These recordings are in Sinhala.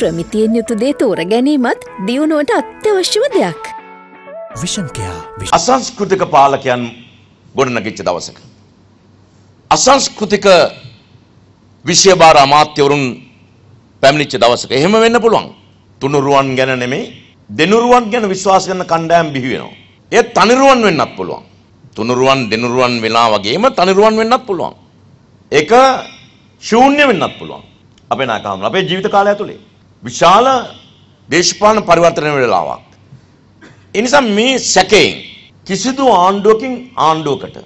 ප්‍රමිතියෙන් යුතු දේ තෝර ගැනීමත් දියුණුවට අත්‍යවශ්‍යම දෙයක්. විෂන්කයා අසංස්කෘතික පාලකයන් ගොඩනගිච්ච දවසක. අසංස්කෘතික විෂයභාර අමාත්‍යවරුන් පැමිණිච්ච දවසක එහෙම වෙන්න පුළුවන්. තුනුරුවන් ගැන නෙමෙයි දෙනුරුවන් ගැන විශ්වාස කරන කණ්ඩායම් බිහි වෙනවා. ඒ තනිරුවන් වෙන්නත් පුළුවන්. තුනුරුවන් දෙනුරුවන් වෙලා වගේම තනිරුවන් වෙන්නත් පුළුවන්. ඒක ශූන්‍ය වෙන්නත් පුළුවන්. අපේ නායකහතුන් අපේ ජීවිත කාලය ඇතුලේ විශාල දේශපාලන පරිවර්තන වෙලාවක්. ඒ නිසා මේ සැකයෙන් කිසිදු ආණ්ඩුවකින් ආණ්ඩුවකට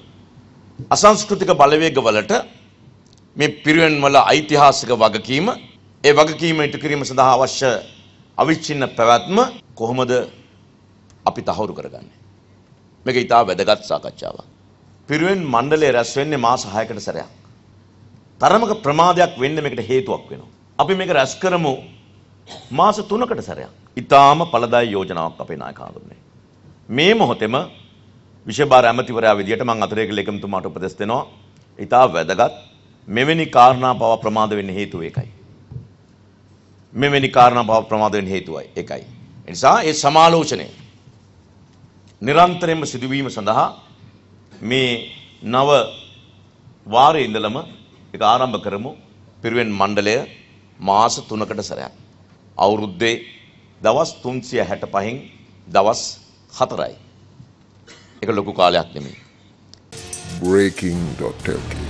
අසංස්කෘතික බලවේග වලට මේ පිරිවෙන් වල ඓතිහාසික වගකීම ඒ වගකීම ඉටු කිරීම සඳහා අවශ්‍ය අවිච්ඡින්න පැවැත්ම කොහොමද අපි තහවුරු කරගන්නේ? මේක ඉතා වැදගත් සාකච්ඡාවක්. පිරිවෙන් මණ්ඩලය රැස් වෙන්නේ මාස 6කට සැරයක්. තරමක ප්‍රමාදයක් වෙන්න මේකට හේතුවක් වෙනවා. අපි මේක රැස් කරමු මාස 3කට සැරයක්. ඊටාම ඵලදායී යෝජනාවක් අපේ නායකහතුනේ. මේ මොහොතේම විශේෂ ඇමතිවරයා විදියට මම අතරේක ලේකම්තුමාට උපදෙස් දෙනවා. ඊටා වැදගත් මෙවැනි කාරණා පව ප්‍රමාද වෙන්න හේතුව ඒකයි. මෙවැනි කාරණා පව ප්‍රමාද වෙන්න හේතුවයි ඒකයි. ඒ නිසා ඒ සමාලෝචනය නිරන්තරයෙන්ම සිදුවීම සඳහා මේ නව වාරයේ ඉඳලම ඒක ආරම්භ කරමු. පිරිවෙන් මණ්ඩලය මාස 3කට සැරයක්. අවුරුද්දේ දවස් 365න් දවස් 4යි. ඒක ලොකු කාලයක් නෙමෙයි. breaking.lk